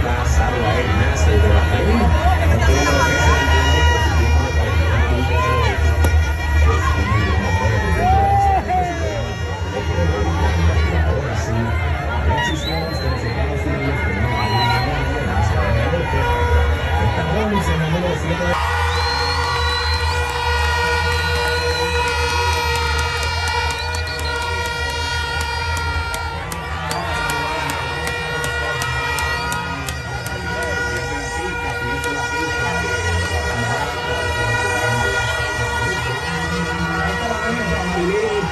Kasar lainnya nasib ini untuk.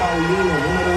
Paulina,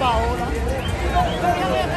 Paola.